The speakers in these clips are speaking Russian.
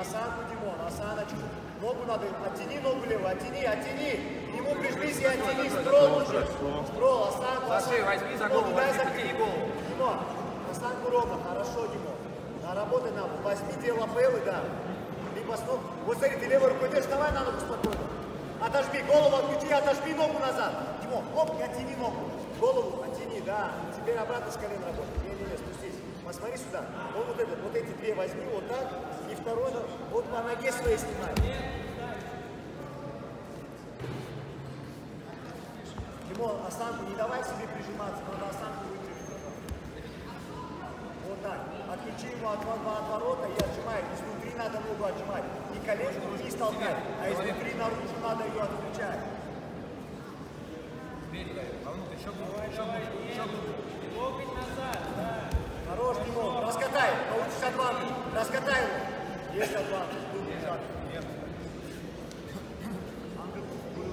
Асанку, Димон, Асаначку. Ногу надо, оттяни ногу левую, оттяни, оттяни. К нему прижмись и оттяни, строл уже. Строл, Асанку, Асанку. возьми за голову, оттяни голову. Димон, Асанку Рома, хорошо, Димон. Наработай нам, возьми те лапелы, да. Либо с ног. Вот смотри, ты левой рукой держишь, давай на ногу спокойно. Отожми, голову отключи, отожми ногу назад. Димон, оп, и оттяни ногу. Голову оттяни, да. Теперь обратно с колен работай. Не-не-не, спустись. Посмотри сюда. Вот, вот, это, вот эти две возьми, вот так. И второй, вот по ноге своей снимай. Димон, осанку не давай себе прижиматься, надо осанку. Вот так. Отключи его от, от, от ворота и отжимай. Изнутри надо ногу отжимать. Не коленку вниз толкать, а изнутри наружу надо ее отключать. Хорош, Димон, раскатай, получишь адванс. Раскатай его. Есть адванс. Думай, шаг. Ангел был.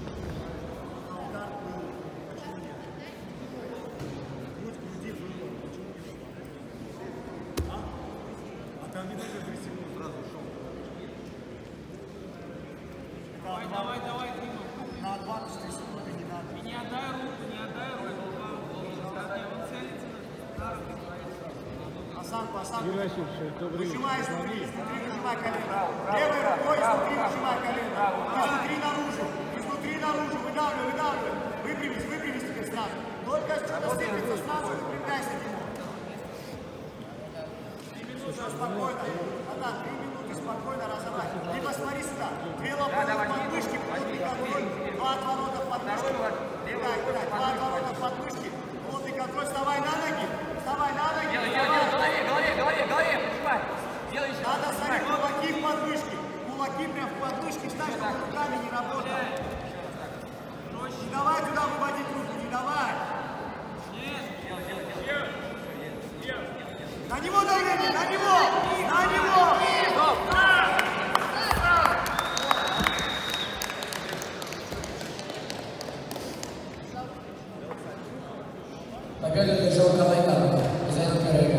Удар был. Почему нет? Грудь груди было. Почему нет? А? А там не так агрессивно сразу шел. Давай, давай, давай, Дима. На адванс 4 секунды не надо. И не отдай руку, не отдай руку. Да, он целится на Осанку, осанку. Герасимович, добрый вечер. Выжимай изнутри, изнутри выжимай колено. Левой рукой изнутри выжимай колено. Изнутри наружу, изнутри наружу, выдавливай, выдавливай. Выпрямись, выпрямись теперь сразу. Только что-то сыпется, сразу выпрямляйся, Димон. Все, спокойно. Одна, три минуты спокойно разорвать. Либо смотри сюда. Две на ноги. Вставай на ноги. Делай, делай, Quero deixar o calma aí, cara. Mas aí não quero aí,